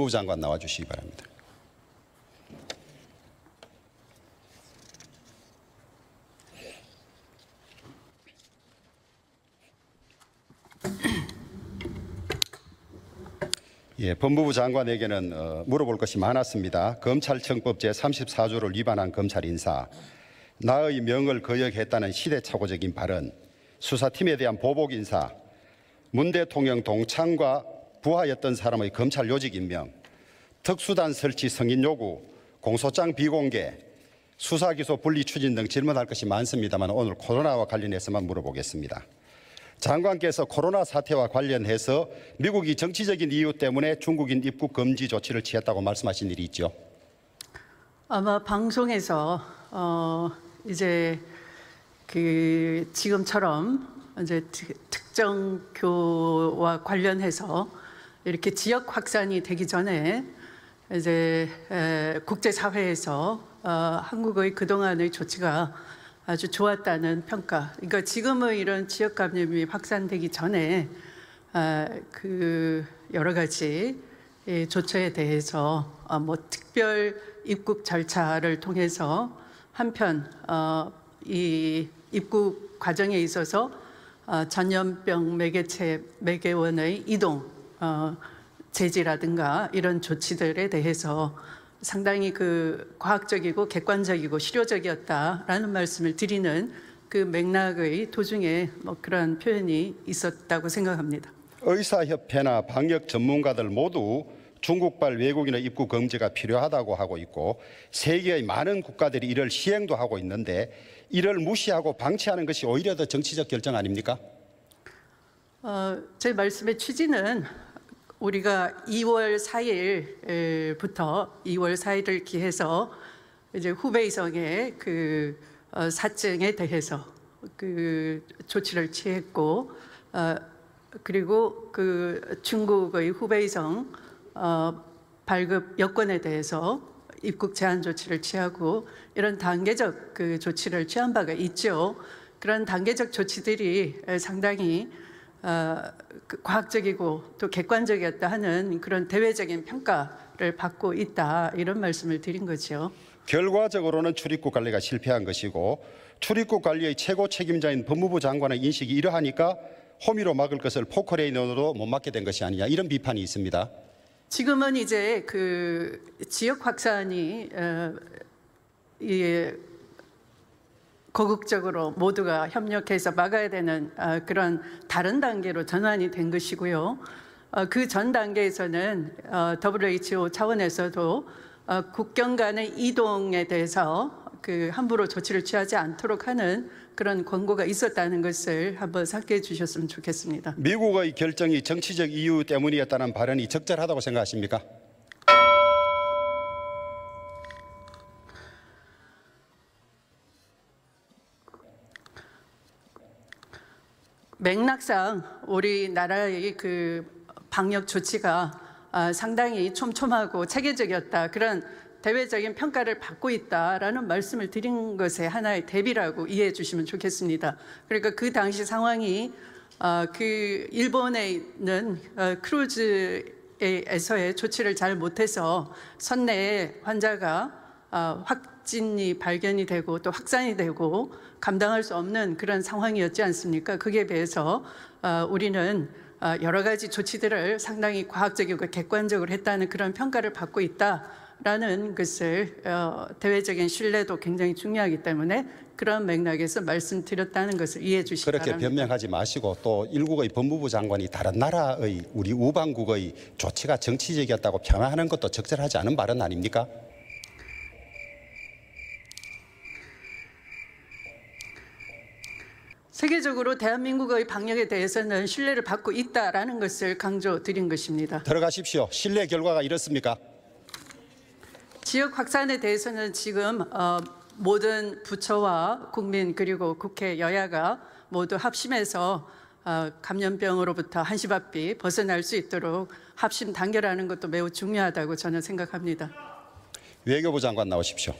법무부 장관 나와주시기 바랍니다. 예, 법무부 장관에게는 어, 물어볼 것이 많았습니다. 검찰청법 제34조를 위반한 검찰 인사, 나의 명을 거역했다는 시대착오적인 발언, 수사팀에 대한 보복 인사, 문 대통령 동창과 부하였던 사람의 검찰 요직 임명, 특수단 설치 승인 요구, 공소장 비공개, 수사 기소 분리 추진 등 질문할 것이 많습니다만 오늘 코로나와 관련해서만 물어보겠습니다. 장관께서 코로나 사태와 관련해서 미국이 정치적인 이유 때문에 중국인 입국 금지 조치를 취했다고 말씀하신 일이 있죠. 아마 방송에서 어 이제 그 지금처럼 이제 특정 교와 관련해서 이렇게 지역 확산이 되기 전에 이제 국제 사회에서 어 한국의 그동안의 조치가 아주 좋았다는 평가. 그러니까 지금의 이런 지역 감염이 확산되기 전에 아, 그 여러 가지 조처에 대해서 아, 뭐 특별 입국 절차를 통해서 한편 어, 이 입국 과정에 있어서 어, 전염병 매개체 매개원의 이동 어, 제지라든가 이런 조치들에 대해서 상당히 그 과학적이고 객관적이고 실효적이었다라는 말씀을 드리는 그 맥락의 도중에 뭐 그런 표현이 있었다고 생각합니다. 의사협회나 방역 전문가들 모두 중국발 외국인의 입국 금지가 필요하다고 하고 있고 세계의 많은 국가들이 이를 시행도 하고 있는데 이를 무시하고 방치하는 것이 오히려 더 정치적 결정 아닙니까? 어, 제 말씀의 취지는 우리가 2월 4일부터 2월 4일을 기해서 이제 후베이성의 그 어, 사증에 대해서 그 조치를 취했고 어, 그리고 그 중국의 후베이성 어, 발급 여건에 대해서 입국 제한 조치를 취하고 이런 단계적 그 조치를 취한 바가 있죠. 그런 단계적 조치들이 상당히 과학적이고 또 객관적이었다 하는 그런 대외적인 평가를 받고 있다 이런 말씀을 드린 거죠. 결과적으로는 출입국 관리가 실패한 것이고 출입국 관리의 최고 책임자인 법무부 장관의 인식이 이러하니까 호미로 막을 것을 포크레인으로도 못 막게 된 것이 아니냐 이런 비판이 있습니다. 지금은 이제 그 지역 확산이 어, 이 거국적으로 모두가 협력해서 막아야 되는 어, 그런 다른 단계로 전환이 된 것이고요. 어, 그전 단계에서는 어, WHO 차원에서도 국경 간의 이동에 대해서 그 함부로 조치를 취하지 않도록 하는 그런 권고가 있었다는 것을 한번 상기해 주셨으면 좋겠습니다. 미국의 결정이 정치적 이유 때문이었다는 발언이 적절하다고 생각하십니까? 맥락상 우리나라의 그 방역 조치가 아, 상당히 촘촘하고 체계적이었다. 그런 대외적인 평가를 받고 있다라는 말씀을 드린 것에 하나의 대비라고 이해해 주시면 좋겠습니다. 그러니까 그 당시 상황이 아, 그 일본에 있는 어, 크루즈에서의 조치를 잘 못해서 선내에 환자가 아, 확진이 발견이 되고 또 확산이 되고 감당할 수 없는 그런 상황이었지 않습니까? 그에 비해서 어, 우리는 어, 여러 가지 조치들을 상당히 과학적이고 객관적으로 했다는 그런 평가를 받고 있다라는 것을 어, 대외적인 신뢰도 굉장히 중요하기 때문에 그런 맥락에서 말씀드렸다는 것을 이해해 주시기 그렇게 바랍니다. 변명하지 마시고 또 일국의 법무부 장관이 다른 나라의 우리 우방국의 조치가 정치적이었다고 폄하하는 것도 적절하지 않은 발언 아닙니까? 세계적으로 대한민국의 방역에 대해서는 신뢰를 받고 있다라는 것을 강조드린 것입니다. 들어가십시오. 신뢰 결과가 이렇습니까? 지역 확산에 대해서는 지금 어, 모든 부처와 국민 그리고 국회 여야가 모두 합심해서 어, 감염병으로부터 한시바삐 벗어날 수 있도록 합심 단결하는 것도 매우 중요하다고 저는 생각합니다. 외교부 장관 나오십시오.